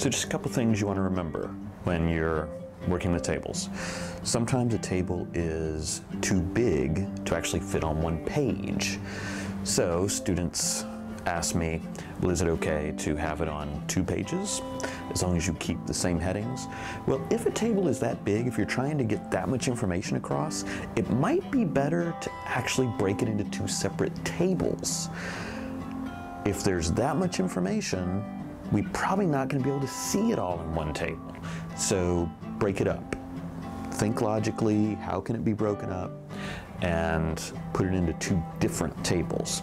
So just a couple things you want to remember when you're working with tables. Sometimes a table is too big to actually fit on one page. So students ask me, well, is it okay to have it on two pages as long as you keep the same headings? Well, if a table is that big, if you're trying to get that much information across, it might be better to actually break it into two separate tables. If there's that much information, we're probably not going to be able to see it all in one table. So break it up. Think logically, how can it be broken up? And put it into two different tables.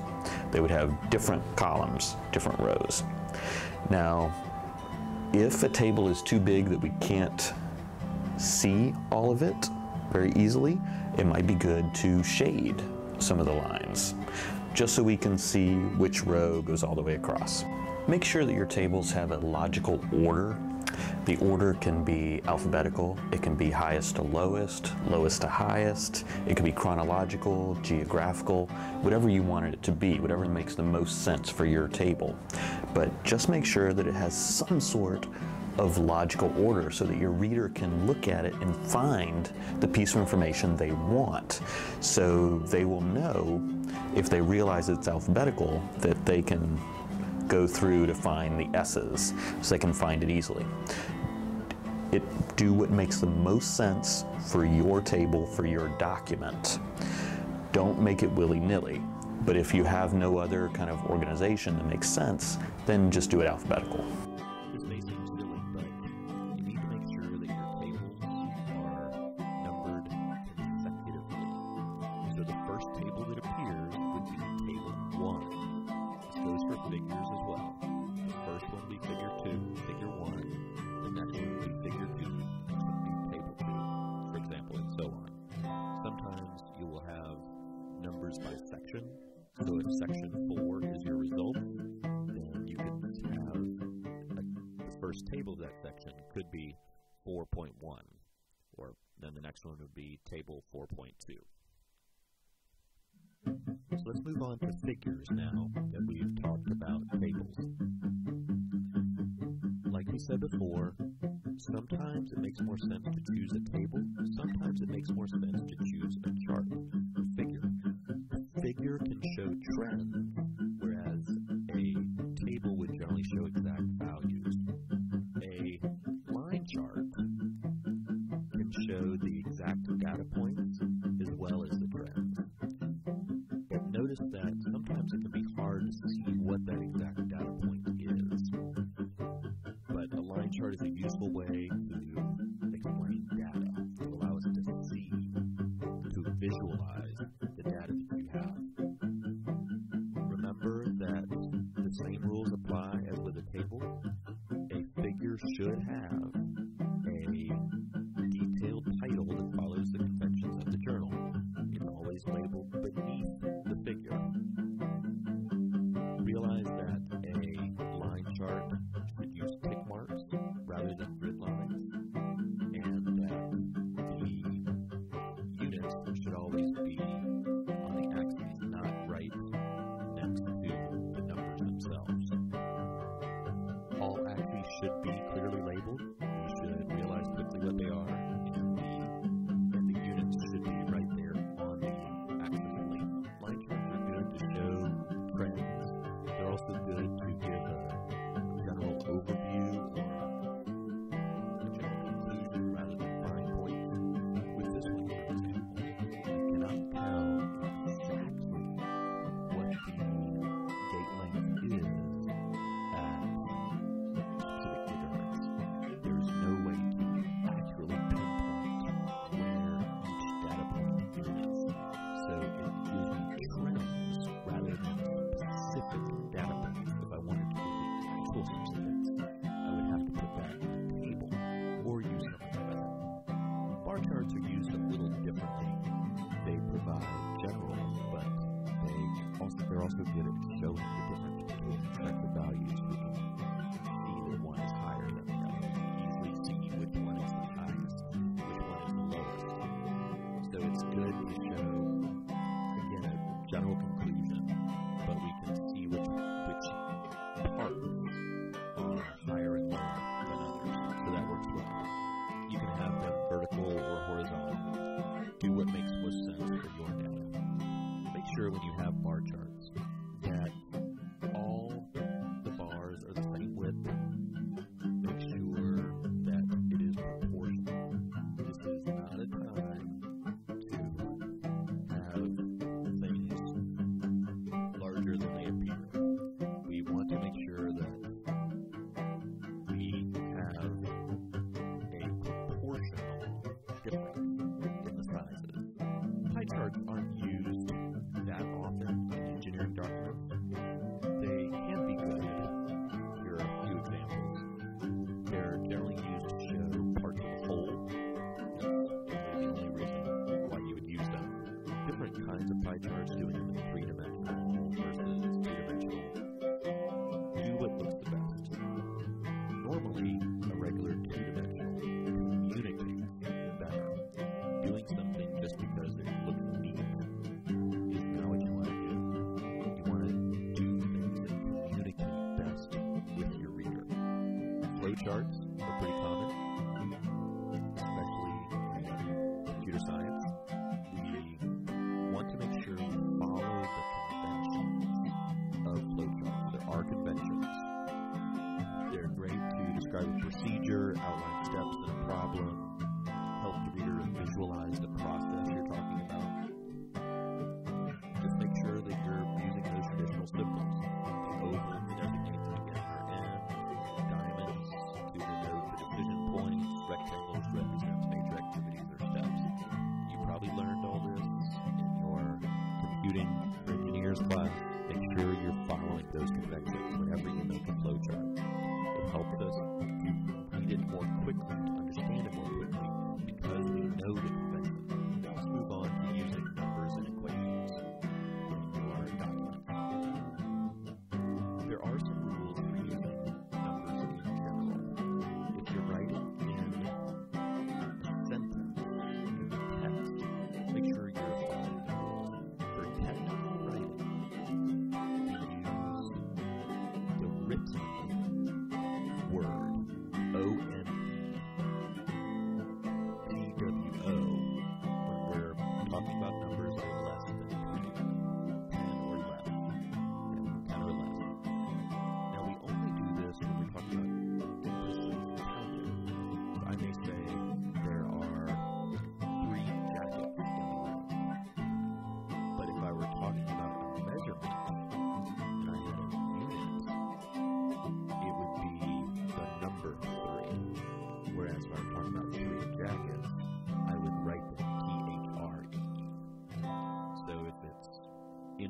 They would have different columns, different rows. Now, if a table is too big that we can't see all of it very easily, it might be good to shade some of the lines, just so we can see which row goes all the way across. Make sure that your tables have a logical order. The order can be alphabetical, it can be highest to lowest, lowest to highest, it can be chronological, geographical, whatever you want it to be, whatever makes the most sense for your table. But just make sure that it has some sort of logical order so that your reader can look at it and find the piece of information they want. So they will know if they realize it's alphabetical that they can go through to find the S's so they can find it easily. It do what makes the most sense for your table, for your document. Don't make it willy-nilly. But if you have no other kind of organization that makes sense, then just do it alphabetical. Numbers by section. So if section 4 is your result, then you can have a, the first table of that section could be 4.1, or then the next one would be table 4.2. So let's move on to figures now that we've talked about tables. Like we said before, sometimes it makes more sense to choose a table, sometimes it makes more sense to choose a chart, figure can show trends, have a detailed title that follows the conventions of the journal. It's always labeled beneath the figure. Realize that a line chart should use tick marks rather than grid lines, and that the units should always be on the axis, not right next to the numbers themselves. All axes should be else go get it. Go. flowcharts are pretty common.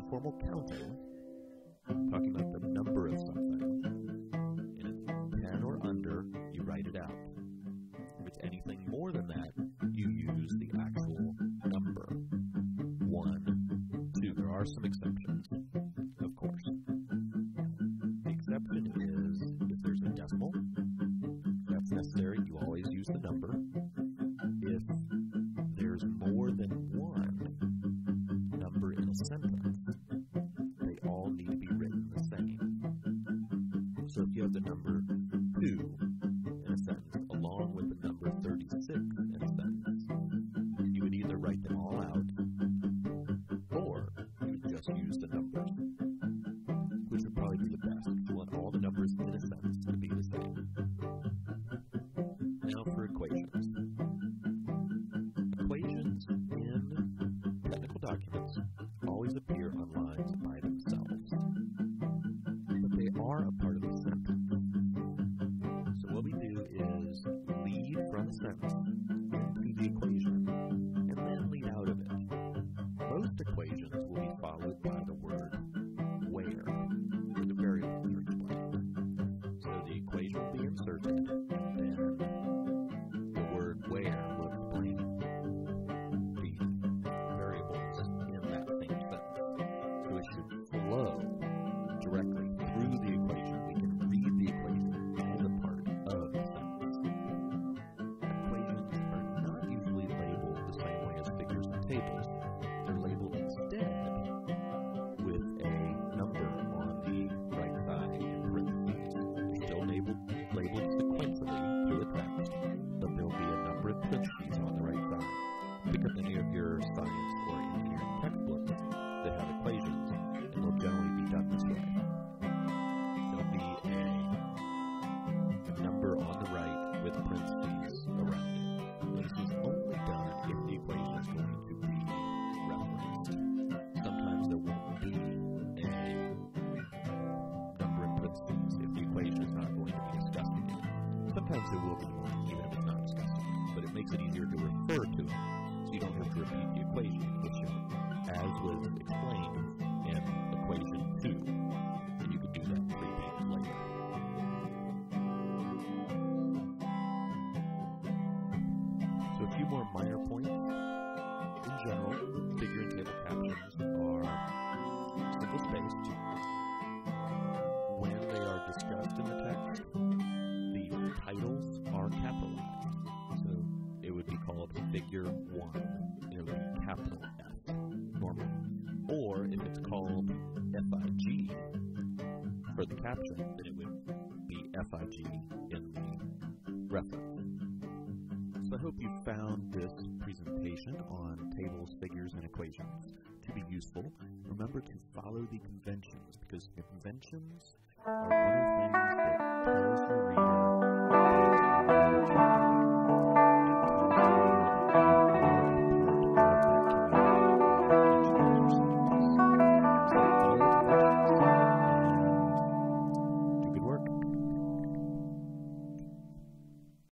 formal counting, I'm talking about the number of something, and it's 10 or under, you write it out. If it's anything more than that, you use the actual number. 1, 2, there are some exceptions. Lead any of your science or engineering textbooks that have equations, and they'll generally be done this way. There'll be a, number on the right with parentheses around it. This is only done if the equation is going to be referenced. Sometimes there won't be a number in parentheses if the equation is not going to be discussed again. Sometimes there will be one, even if it's not discussed but it makes it easier to refer to it, so you don't have to repeat the equation. It's just uh, as was explained in equation 2, for the caption, then it would be FIG in the reference. So I hope you found this presentation on tables, figures, and equations to be useful. Remember to follow the conventions because the conventions are one of